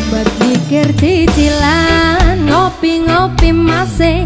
Ngobat mikir cicilan Ngopi-ngopi masih